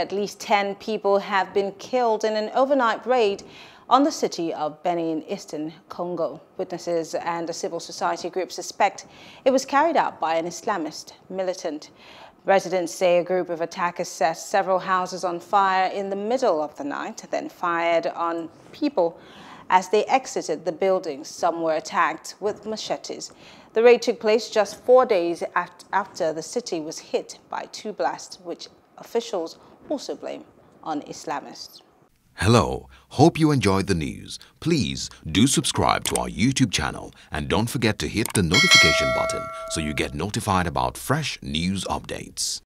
At least 10 people have been killed in an overnight raid on the city of Beni in eastern Congo. Witnesses and a civil society group suspect it was carried out by an Islamist militant. Residents say a group of attackers set several houses on fire in the middle of the night, then fired on people as they exited the buildings. Some were attacked with machetes. The raid took place just four days after the city was hit by two blasts, which officials also blame on Islamists. Hello, hope you enjoyed the news. Please do subscribe to our YouTube channel and don't forget to hit the notification button so you get notified about fresh news updates.